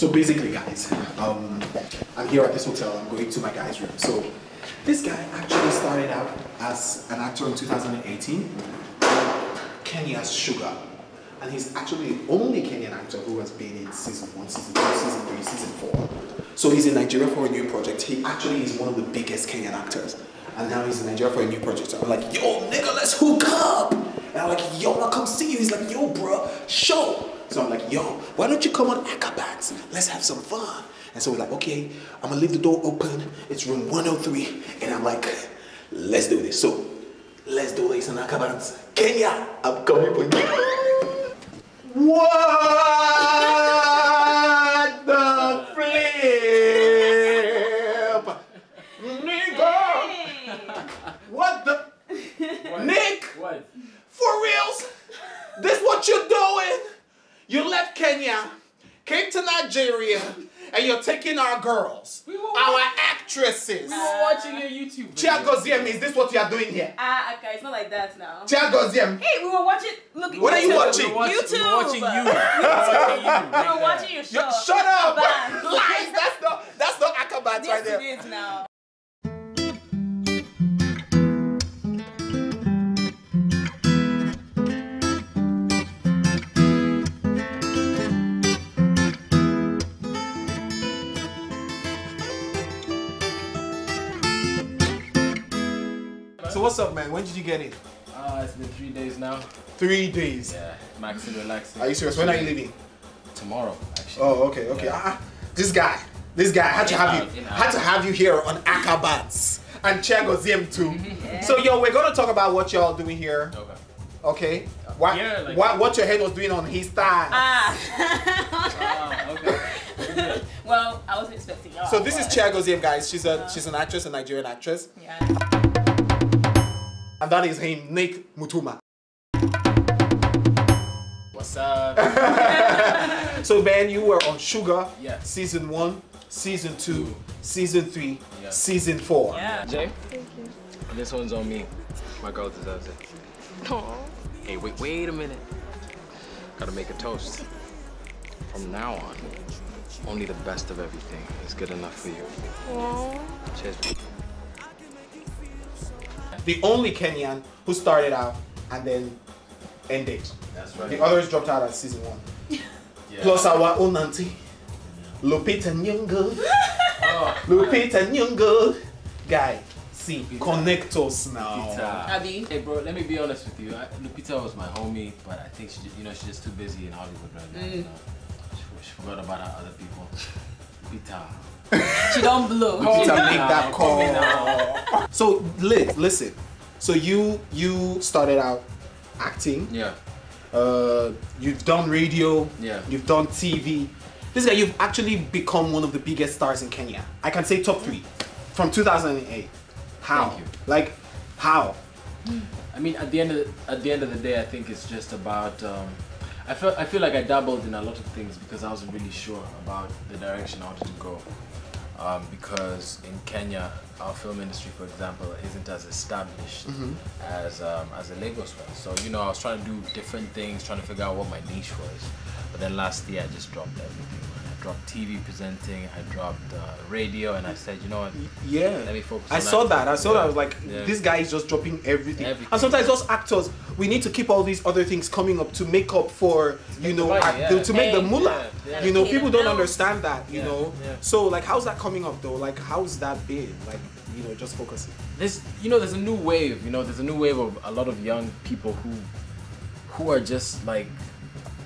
So basically, guys, um, I'm here at this hotel. I'm going to my guy's room. So this guy actually started out as an actor in 2018, Kenya's Shuga. And he's actually the only Kenyan actor who has been in season one, season two, season three, season four. So he's in Nigeria for a new project. He actually is one of the biggest Kenyan actors. And now he's in Nigeria for a new project. So I'm like, yo, nigga, let's hook up. And I'm like, yo, I'll come see you. He's like, yo, bro, show. So I'm like, yo, why don't you come on Akah Bants? Let's have some fun. And so we're like, okay, I'm gonna leave the door open. It's room 103. And I'm like, let's do this. So let's do this in Akah Bants. Kenya, I'm coming for you. What the flip? Nigga! What the? Nick! What? For reals? This what you're doing? You left Kenya, came to Nigeria, and you're taking our girls, We were our actresses. We were watching your YouTube video. Chiagoziem, is this what you are doing here? Ah, okay, it's not like that now. Chiagoziem, Hey, we were watching. Look, What are you watching? We were watching, YouTube. We were watching you. We were watching you. We were watching your show. Yo, shut up! Lies, that's not, that's not Akah Bants right Yes, there. it is now. So what's up, man? When did you get in? Uh, it's been three days now. Three days. Yeah, maxing, relaxing. Are you serious? When are you leaving? Tomorrow, actually. Oh, okay, okay. Yeah. Ah, this guy, this guy had to have out, you, had to have you here on Akah Bants and Chiagoziem too. So yo, we're gonna talk about what y'all doing here, Okay. okay? What, Yeah, like- what, what your head was doing on his thigh. Ah. Ah, okay. well, I wasn't expecting y'all. So this is but- Chiagoziem, guys. She's a she's an actress, a Nigerian actress, Yeah. And that is him, Nick Mutuma. What's up? So Ben, you were on Shuga, Yeah. season one, season two, Two. season three, Yeah. season four. Yeah. Jay? Thank you. This one's on me. My girl deserves it. Hey, wait, wait a minute. Gotta make a toast. From now on, only the best of everything is good enough for you. Cheers. The only Kenyan who started out and then ended. That's right. The others dropped out at season one. Yeah. Plus our own auntie, Lupita Nyong'o. Oh, Lupita Nyong'o. Guy, see, connect us now. Lupita. Abby. Hey, bro, let me be honest with you. I, Lupita was my homie, but I think she, you know, she's just too busy in Hollywood right now. Mm. You know? she, she forgot about our other people. Lupita. She don't blow. Call me make that call. So, Liz, listen. So you you started out acting. Yeah. Uh, you've done radio. Yeah. You've done TV. This guy, you've actually become one of the biggest stars in Kenya. I can say top three from 2008. How? Thank you. Like, how? I mean, at the end of the, at the end of the day, I think it's just about. Um, I feel I feel like I dabbled in a lot of things because I wasn't really sure about the direction I wanted to go. Um, because in Kenya, our film industry, for example, isn't as established as um, as in Lagos was. So you know, I was trying to do different things, trying to figure out what my niche was. But then last year, I just dropped everything. I dropped TV presenting, I dropped uh, radio, and I said, you know what? Yeah. Let me focus I on saw that. I saw that. I was like, Yeah. this guy is just dropping everything. Everything, And sometimes yeah. us actors, we need to keep all these other things coming up to make up for, you know, the money, act- yeah. to make the Hey, mullah. yeah, yeah. You know, people don't understand that. You Yeah, know. yeah. So like, how's that coming up though? Like, how's that been? Like, you know, just focusing. there's you know there's a new wave you know there's a new wave of a lot of young people who who are just like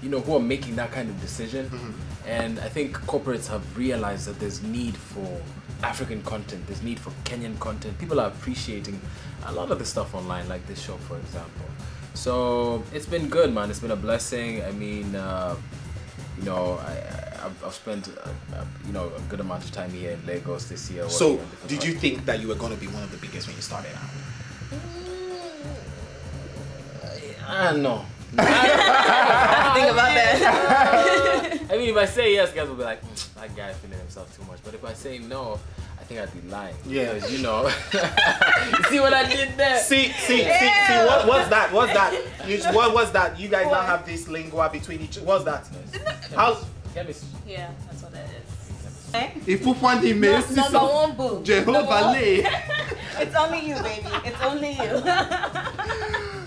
you know who are making that kind of decision. And i think corporates have realized that there's need for african content there's need for kenyan content. People are appreciating a lot of the stuff online like this show for example. So it's been good man. It's been a blessing. I mean uh, you know I, I've spent uh, uh, you know a good amount of time here in lagos this year So, did you think that you were gonna be one of the biggest when you started out? I don't know. Think about that. I mean, if I say yes, guys will be like, "Mm, that guy feeling himself too much. But if I say no, I think I'd be lying. Yeah. Because, you know, see what I did there? See, see, see, see. What, what's that? What's that? You, what was that? You guys now What? have this lingua between each. What's that? How? Chemistry. yeah, that's what that is. Eh? Ìfúnpá ni No- mèsì number sọ. one boo. Jehovah Number lay. It's only you, baby. It's only you.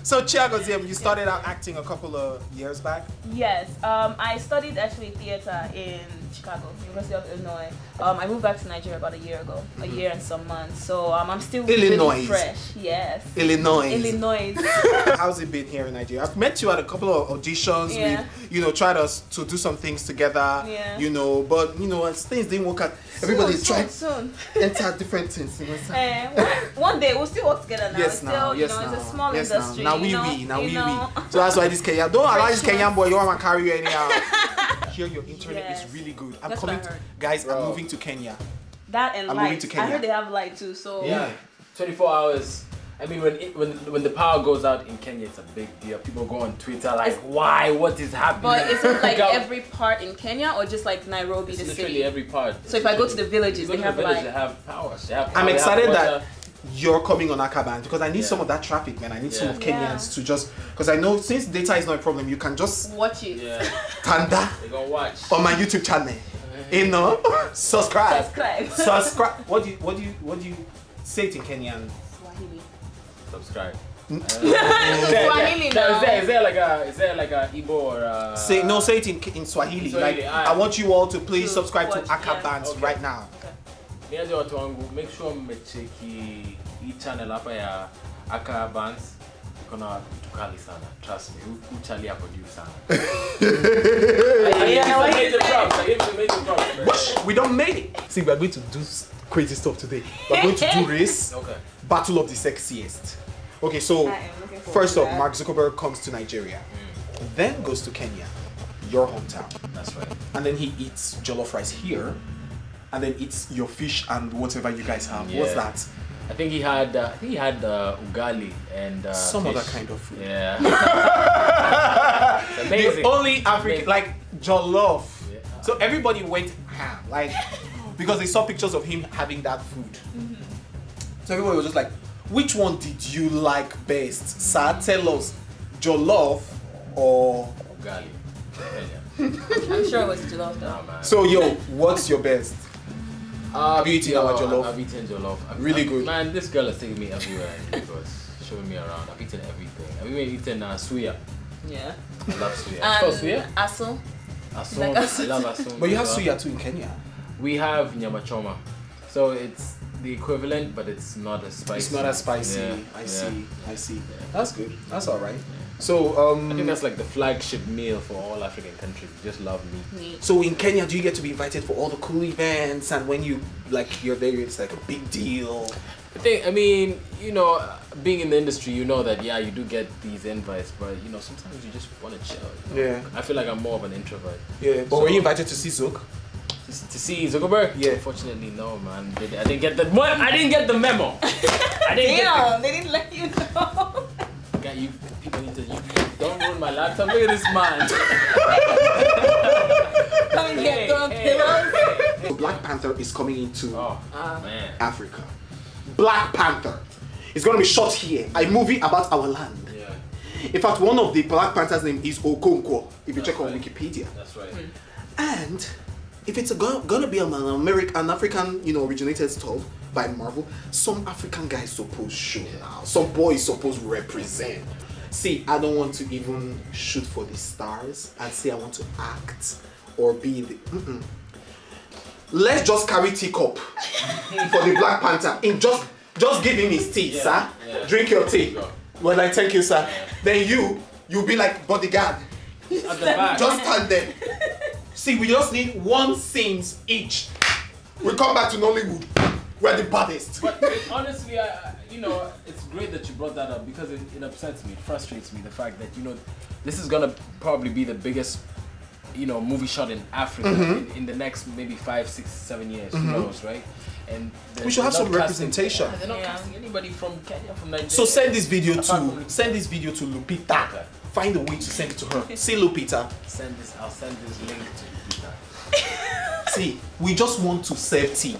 So Chiagozie, you started out acting a couple of years back. yes. Um, I studied actually theater in Chicago, University of Illinois. Um, I moved back to Nigeria about a year ago, a year and some months. So um, I'm still Illinois. really fresh. Yes. Illinois. Illinois. How's it been here in Nigeria? I've met you at a couple of auditions. Yeah. We've, you know, tried us to do some things together. Yeah. You know, but you know, as things didn't work out. Everybody's soon, trying soon. to enter different things. You know, so- Eh, one, one day we'll still work together now. Yes, it's now, still, yes, you know, now, it's a small yes, industry. now. Now you we know, we, now we know. we. So that's why this Kenyan. Don't allow this Christmas. Kenyan boy. You want to carry you anyhow. Here, your internet Yes. is really good. I'm That's what I coming, to, heard. guys. I'm moving to Kenya. That and I'm moving light. to I heard they have light too. So Yeah, 24 hours. I mean, when it, when when the power goes out in Kenya, it's a big deal. People go on Twitter like, It's- "Why? What is happening?" But is it like every part in Kenya or just like Nairobi, It's the literally city? every part. So if I go to the villages, they to have the village, like- they have powers. They have I'm power, they have excited that you're coming on Akaban because I need Yeah. some of that traffic, man. I need some of Kenyans Yeah. to just because I know since data is not a problem, you can just Watch it. Yeah, tanda they gonna watch. on my YouTube channel. You know, subscribe. Subscribe. subscribe. What do you what do you what do you say it in Kenyan? Swahili. Subscribe. Swahili Is now. there, is there like a is there like a Igbo or a, Say no, say it in, in Swahili. Swahili, Like alright. I want you all to please To subscribe to watch, Akah Bants yeah. Okay. right now. niaje watu wangu make sure mmecheki hii channel hapa ya aka bands iko na vitu kali sana trust me Hu- hu chali hapo juu sana Yeah, what I you gave you say? props, I gave you major props, man. We don't make it. See, we are going to do crazy stuff today. We're going to do race, okay battle of the sexiest. Okay, so I am looking forward first to off. Mark Zuckerberg comes to Nigeria, then goes to Kenya, your hometown, that's right and then he eats jollof rice here, and then eats your fish and whatever you guys have. What's that? I think he had uh, I think he had uh, ugali and uh, Some fish. other kind of food. yeah It's amazing The only African, like jollof. Yeah. So everybody went ham, like because they saw pictures of him having that food. So everybody was just like, which one did you like best? Sir, tell us, jollof or. ugali I'm sure it was jollof though. Nah. So yo, what's your best? Uh, Have you eaten our jollof? I've eaten jollof. I've, Really I've- good. Man, this girl has taken me everywhere in Lagos, showing me around. I've eaten everything. I've even eaten uh, suya. Yeah. I love suya. It's called And suya? asu. Asum. like asu. I love asum. But you have suya too in Kenya. We have nyama choma. So it's the equivalent, but it's not as spicy. It's not as spicy. Yeah, I yeah. see. I see. That's good. That's all right. So um. I think that's like the flagship meal for all African countries. We just love meat. Meat. So in Kenya, do you get to be invited for all the cool events? And when you like you're there, it's like a big deal. I think, I mean, you know, being in the industry, you know that, yeah, you do get these invites, but, you know, sometimes you just want to chill. you know? Yeah. I feel like I'm more of an introvert. Yeah. But So- were you invited to see Zook? To, to see Zuckerberg? Yeah. Unfortunately, no, man. Did- I didn't get the what? I didn't get the memo. I didn't Damn, they didn't let you know. get the. Got you. People need to. You, don't ruin my laptop. Look at this man. Come and get Hey, those hey, Black Panther is coming into Oh ah. man. Africa. Black Panther is gonna be shot here. A movie about our land. Yeah. In fact, one of the Black Panthers' name is Okonkwo. If you That's check on. Wikipedia. That's right. Hmm. And if it's a, go- gonna be an American, an African, you know, originated stuff by Marvel, some African guys supposed show now. Some boys supposed represent. See, I don't want to even shoot for the stars and say I want to act or be in the. Mm-mm. Let's just carry teacup for the Black Panther. In just, just give him his tea, Yeah, sir. yeah. Drink your tea. Well, I thank you, sir. Then you, you'll be like bodyguard. At the back. Just stand there. See, we just need one scenes each. We come back to Nollywood. We're the baddest. But honestly, I, I- you know, it's great that you brought that up because it, it upsets me, it frustrates me the fact that you know, this is gonna probably be the biggest, you know, movie shot in Africa Mm-hmm. in, in the next maybe five, six, seven years. Who knows, right? And they're- We should have some not casting- representation. They're not Yeah. casting anybody from Kenya, from Nigeria. So send this video to from- send this video to Lupita. Okay. Find a way to send it to her. See Lupita. send this. I'll send this link to Peter. See, we just want to serve tea.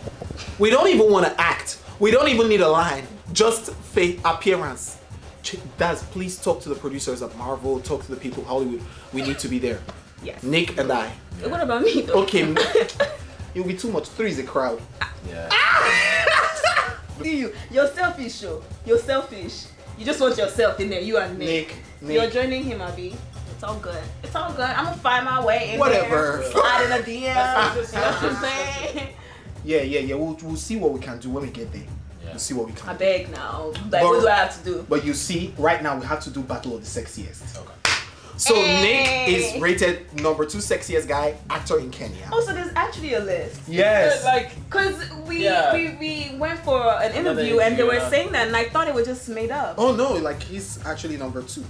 We don't even want to act. We don't even need a line. Just fake appearance. Ch- Daz, please talk to the producers at Marvel. Talk to the people Hollywood. We need to be there. Yes. Nick and I. What about me though? Okay. It'll be too much. Three is a crowd. Yeah. Ah! you. You're selfish, show. You're selfish. You just want yourself in there, you and Nick. Nick. You're Nick. joining him, Abby. It's all good. It's all good. I'm gonna find my way in Whatever. there. Slide in a DM. you know what I'm saying? Yeah, yeah, yeah. We'll, we'll see what we can do when we get there. Yeah. We'll see what we I can do. I beg now. Like, But- what do I have to do? But you see, right now we have to do Battle of the Sexiest. Okay. So Hey. Nick is rated number two sexiest guy actor in Kenya. Oh, so there's actually a list. Yes. Like, Cause we Yeah. we, we went for an Another interview and they were yeah. saying that and I thought it was just made up. Oh no, like he's actually number two.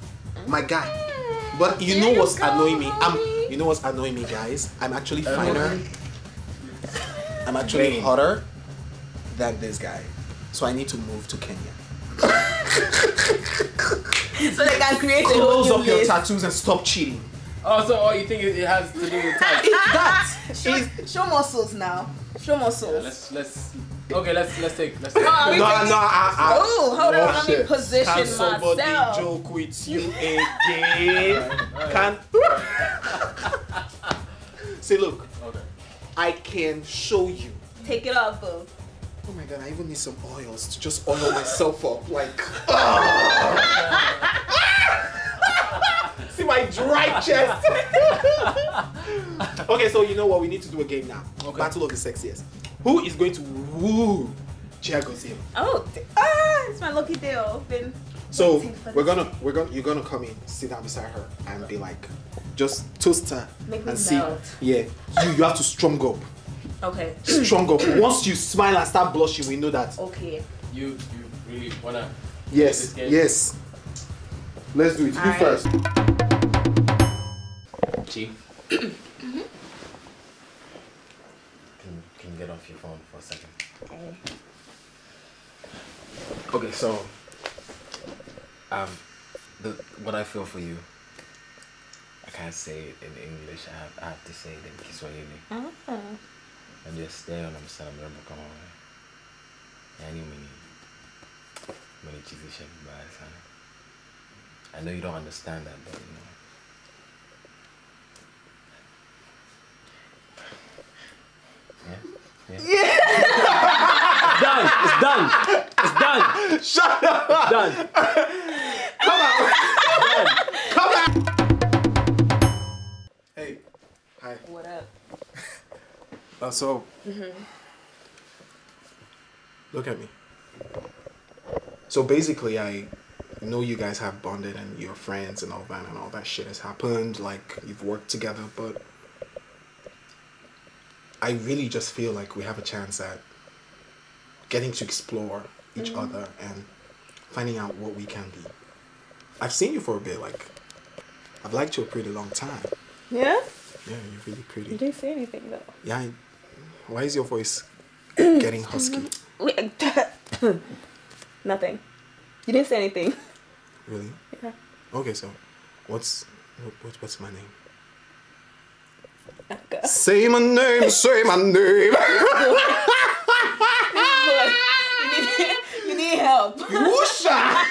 My guy. Mm. But you There know you what's go, annoying me? I'm you know what's annoying me guys? I'm actually finer. I'm actually Clean. hotter than this guy. So I need to move to Kenya. So they can create a whole Close new up your tattoos and stop cheating. Oh, so all you think it, it has to do with type? It's that. Show, show muscles now. Show muscles. let's let's. Okay, let's let's take let's take. No, no, no, I, I, Oh, hold oh, on. Let me shit. position Can somebody myself. joke with you again? Can say, look, Okay. I can show you. Take it off, boo. Oh my god, I even need some oils to just oil myself up. Like, ah! See my dry chest. okay, so you know what? We need to do a game now. Okay. Battle of the sexiest. Who is going to woo Chiagozie? Oh, ah, it's my lucky day. I've been So we're gonna we're gonna you're gonna come in, sit down beside her, and be like, just toast her Make me and see. melt. Yeah, you you have to strong up, Okay. strong up. Once you smile and start blushing, we know that. Okay. You you really wanna? Yes, this game? yes. Let's do it. You Alright. first. Chief. Mm-hmm. Can can you get off your phone for a second? Okay. Okay, so um, the what I feel for you, I can't say it in English. I have, I have to say it in Kiswahili. Ah. And just stay on msana mrembo kama wewe. Yani umeni umenichizisha vibaya sana. I know you don't understand that, but you know. Yeah. Yeah. It's done. It's done. It's done. Shut up! Done. Come out! Done. Come out! Hey, hi. What up? Uh, so, look at me. So basically, I know you guys have bonded and you're friends and all that, and all that shit has happened. Like you've worked together, but I really just feel like we have a chance at getting to explore each other and finding out what we can be. I've seen you for a bit. Like I've liked you a pretty long time. Yeah? Yeah, you're really pretty. You didn't say anything though. Yeah. I, why is your voice getting husky? Nothing. You didn't say anything. Really? Yeah. Okay, so what's what, what, what's my name? Okay. Say my name, say my name. you, need, you need. Whoosha!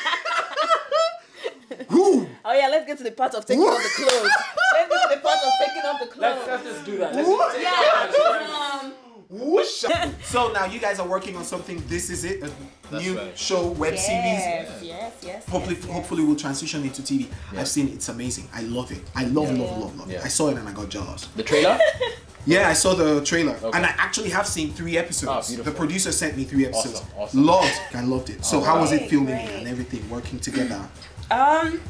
Who? Oh yeah, let's get to the part of taking off the clothes. Let's get to the part of taking off the Let's, clothes. let's just do that. Let's What? just yeah. Um, Whoosha! so now you guys are working on something. This is it, a That's new right. show, web series. yes, yes, yes. Hopefully, yes, yes. hopefully we'll transition into TV. Yeah. I've seen it. It's amazing. I love it. I love, Yeah. love, love, love it. Yeah. I saw it and I got jealous. The trailer? Yeah, I saw the trailer, Okay. and I actually have seen three episodes. Ah, the producer sent me three episodes. Awesome, awesome. Loved, I loved it. So how was it filming great. and everything, working together? Um,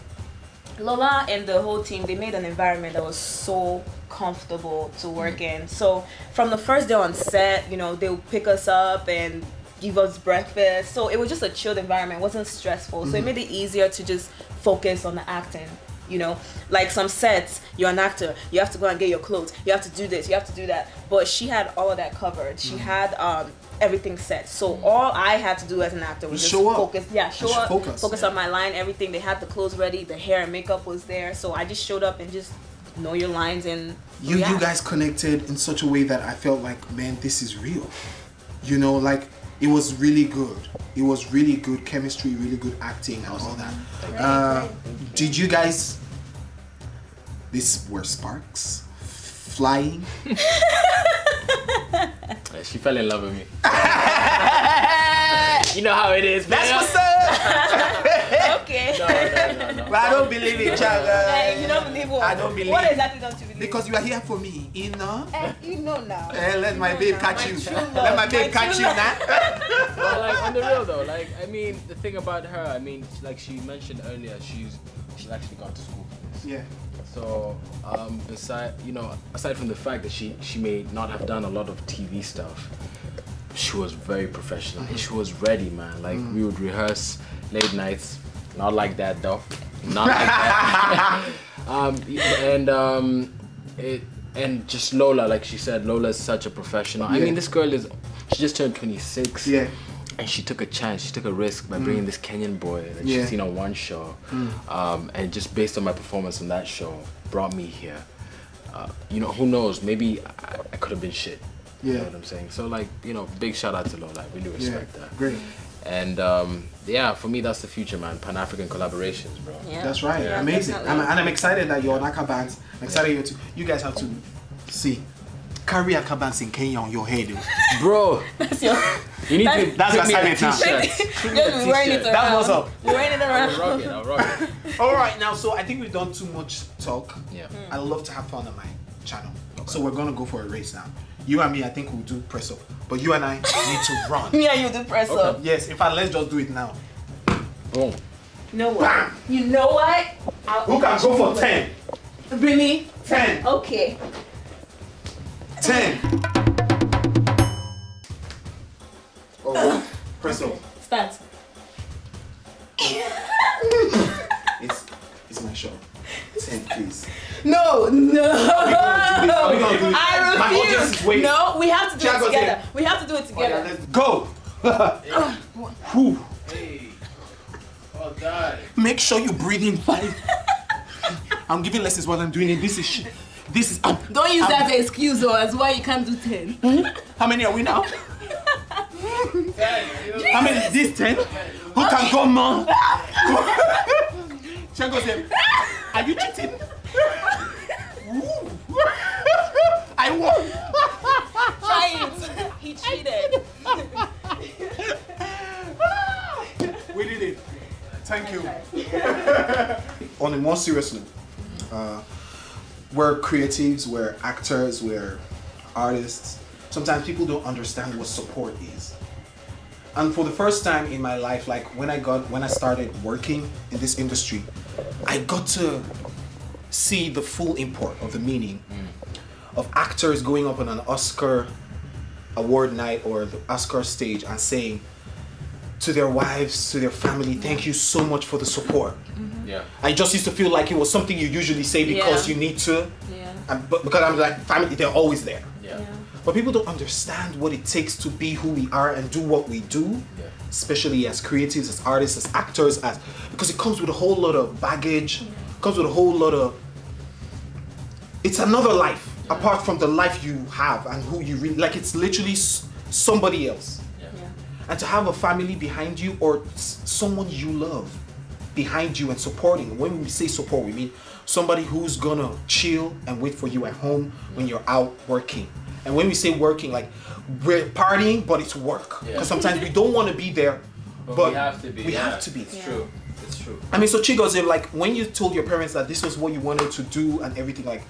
Lola and the whole team, they made an environment that was so comfortable to work in. So from the first day on set, you know, they would pick us up and give us breakfast. So it was just a chilled environment. It wasn't stressful. So it made it easier to just focus on the acting. You know, like some sets, you're an actor, you have to go and get your clothes, you have to do this, you have to do that. But she had all of that covered. She had um everything set. So all I had to do as an actor was Just just show up. focus. Yeah, show up, focus. focus on my line, everything. They had the clothes ready, the hair and makeup was there. So I just showed up and just know your lines and You react. you guys connected in such a way that I felt like, man, this is real. You know, like it was really good. It was really good chemistry, really good acting and all that. Uh, did you guys these were sparks flying. She fell in love with me. you know how it is, man. That's what's up. Okay. No, no, no, no. But I don't believe it, Chaga. Hey, you don't believe what? I don't believe. What exactly don't you believe? Because you are here for me, you know. Eh, you know now. Eh, let my babe catch My you. true Let my babe my catch you now. But like on the real though, like I mean, the thing about her, I mean, like she mentioned earlier, she's she's actually gone to school for this. yeah. So, um, beside you know, aside from the fact that she she may not have done a lot of TV stuff, she was very professional. and She was ready, man. Like we would rehearse late nights, not like that though, not like that. um, and um, it and just Lola, like she said, Lola is such a professional. I mean, this girl is she just turned 26. Yeah. And she took a chance. She took a risk by bringing this Kenyan boy that Yeah. she's seen on one show, um, and just based on my performance on that show, brought me here. Uh, you know, who knows? Maybe I, I could have been shit. You Yeah. know what I'm saying? So like, you know, big shout out to Lola. I really respect Yeah, that. great. And um, yeah, for me, that's the future, man. Pan African collaborations, bro. Yeah. That's right. Yeah, Amazing. I'm, and I'm excited that you're on Akah Bants. I'm excited you to. You guys have to see. Carry Akah Bants in Kenya on your head. Bro, That's your. you need That's- to That's print your me a assignment now. t-shirt. Print me a Just be wearing it around. That's what's up. Wearing it I'll around. rock it. I'll rock it. All right, now, so I think we've done too much talk. Yeah. I love to have fun on my channel. So we're gonna go for a race now. You and me, I think we'll do press up. But you and I need to run. Me and you do press up. Yes, in fact, let's just do it now. Boom. You know what? You know what? I'll- Who can go for 10? Really? 10. Okay. 10. Oh, press up. Start. Oh. It's, it's my show. 10, please. No, no. Are we gonna do this? I My audience is refuse. No, we have to do Thiago's it together. here. We have to do it Oh, yeah, together. let's go. Whew. Hey. Oh, God. Make sure you breathe in five. I'm giving lessons while I'm doing it. This is shit. This is. Um, Don't use um, that as an excuse or as why you can't do 10. How many are we now? How many? Is this 10? Who can go more? Chango said, Are you cheating? Woo. I won. Try it. He cheated. We did it. Thank you. On a more serious note, uh, we're creatives, we're actors, we're artists. Sometimes people don't understand what support is. And for the first time in my life, like when I got when I started working in this industry, I got to see the full import of the meaning mm. of actors going up on an Oscar award night or the Oscar stage and saying to their wives, to their family, thank you so much for the support. Mm-hmm. Yeah. I just used to feel like it was something you usually say because Yeah. you need to. Yeah. And, but because I'm like family, they're always there. Yeah. But people don't understand what it takes to be who we are and do what we do, Yeah. Especially as creatives, as artists, as actors, as because it comes with a whole lot of baggage, comes with a whole lot of. It's another life apart from the life you have and who you really like. It's literally s- somebody else, Yeah. and to have a family behind you or s- someone you love behind you and supporting. When we say support, we mean somebody who's gonna chill and wait for you at home when you're out working. And when we say working, like we're partying, but it's work. Because Yeah. sometimes we don't want to be there, but, But, we have to be. We yeah. have to be. It's true. It's true. I mean, so Chiagoziem, like when you told your parents that this was what you wanted to do and everything, like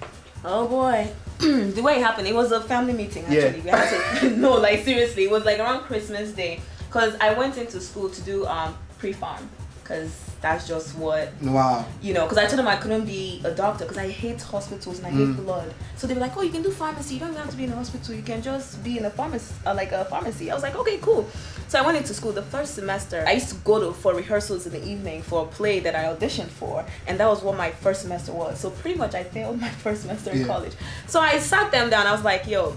Oh boy. the way it happened, it was a family meeting Yeah. actually. We had to no, like seriously, it was like around Christmas Day. Cause I went into school to do um pre-pharm. Cause that's just what wow, you know, because I told them I couldn't be a doctor because I hate hospitals and I hate blood. So they were like, "Oh, you can do pharmacy. You don't even have to be in a hospital. You can just be in a pharmacy, uh, like a pharmacy." I was like, "Okay, cool." So I went into school. The first semester, I used to go to for rehearsals in the evening for a play that I auditioned for, and that was what my first semester was. So pretty much, I failed my first semester in college. So I sat them down. I was like, "Yo,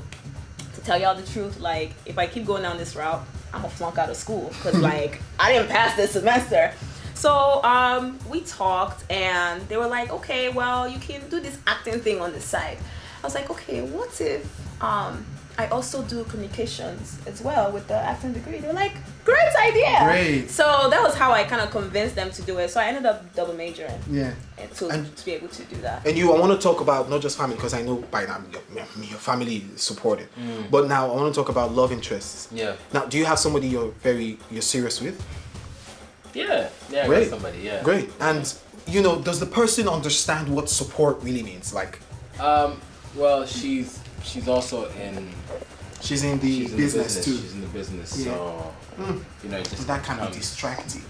to tell y'all the truth, like if I keep going down this route, I'm gonna flunk out of school because like I didn't pass this semester. So um, we talked and they were like, okay, well you can do this acting thing on the side. I was like, okay, what if um, I also do communications as well with the acting degree. They're like, great idea. Great. So that was how I kind of convinced them to do it. So I ended up double majoring Yeah. and to, And- to be able to do that. And you, I want to talk about not just family because I know by now your, your family is supported, but now I want to talk about love interests. Yeah. Now, do you have somebody you're very you're serious with? Yeah. Yeah. Great. somebody. Yeah. Great. And you know, does the person understand what support really means? Like, Um. Well, she's she's also in she's in the she's in business, business too. She's in the business, Yeah. so you know, just That can be distracting.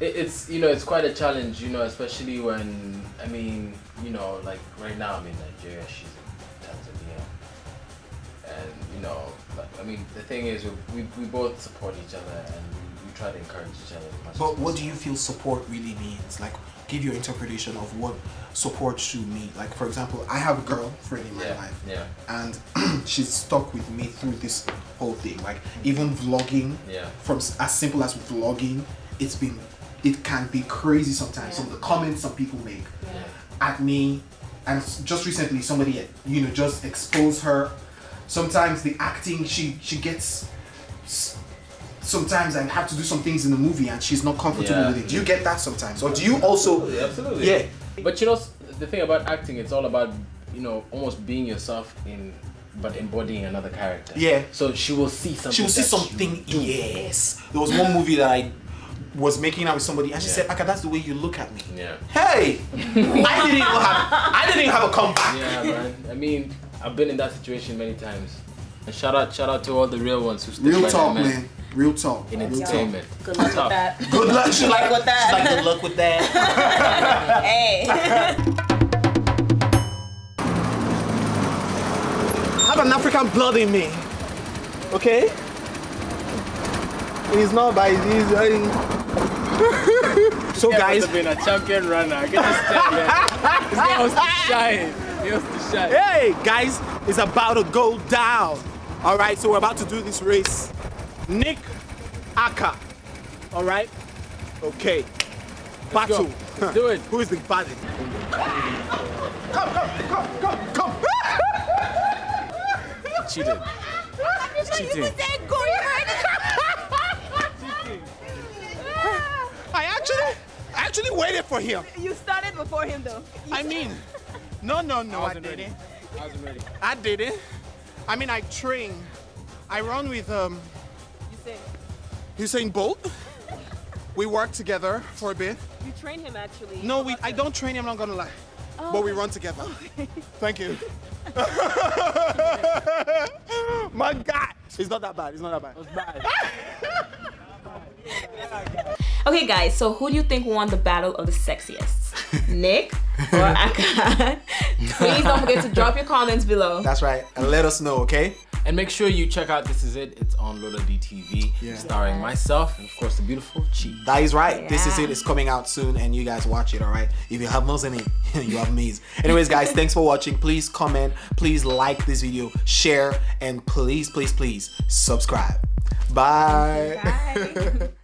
It, it's you know it's quite a challenge, you know, especially when I mean you know like right now I'm in Nigeria, she's in Tanzania, and you know like, I mean the thing is we, we, both support each other and try to encourage each other. As But as what do you feel support really means? Like, give your interpretation of what support should mean. Like, for example, I have a girl friend in my Yeah, life, yeah. and she's stuck with me through this whole thing. Like, even vlogging, Yeah. from as simple as vlogging, it's been, it can be crazy sometimes. Some of the comments some people make Yeah. at me, and just recently somebody, you know, just exposed her. Sometimes the acting, she she gets. S- Sometimes I have to do some things in the movie and she's not comfortable Yeah. with it. Do you get that sometimes, or do you also? Absolutely, absolutely. Yeah. But you know, the thing about acting, it's all about you know almost being yourself in, but embodying another character. Yeah. So she will see something. She will see something. Yes. There was one movie that I was making out with somebody, and she Yeah. said, "Aka, that's the way you look at me." Yeah. Hey, I didn't even have. I didn't even have a comeback. Yeah, man. I mean, I've been in that situation many times. And shout out, shout out to all the real ones who stick Real talk, their man. Real talk. In Real talk. entertainment. Good luck with that. Good luck. She's like, With that. she's like, good luck with that. Hey. I have an African blood in me. Okay? He's not by this. Uh, so, guys, been a champion runner. I can just tell, man. This guy was to shine. He was to shine. hey, guys, it's about to go down. All right, so we're about to do this race. Nick Aka. All right? Okay. Battle. go. Let's do it. Who is the baddest? Cheated. Cheating. Cheating. I actually, I actually waited for him. You started before him though. I mean, no, no, no, I, wasn't didn't. ready. I wasn't ready. I didn't. I mean, I train. I run with um, You say Usain Bolt. We work together for a bit. you train him actually. No, we. I don't train him. I'm not gonna lie. Oh, but we run together. Thank you. My God, it's not that bad. It's not that bad. Okay, guys. So who do you think won the battle of the sexiest? Nick or Aka? Please don't forget to drop your comments below. That's right. And let us know, okay? And make sure you check out This Is It. It's on LowladeeTV, Yeah. starring myself and of course the beautiful Chi. That is right. This is it. It's coming out soon, and you guys watch it. All right. If you have not seen it, you have me. Anyways, guys, thanks for watching. Please comment. Please like this video, share, and please, please, please subscribe. Bye. Bye.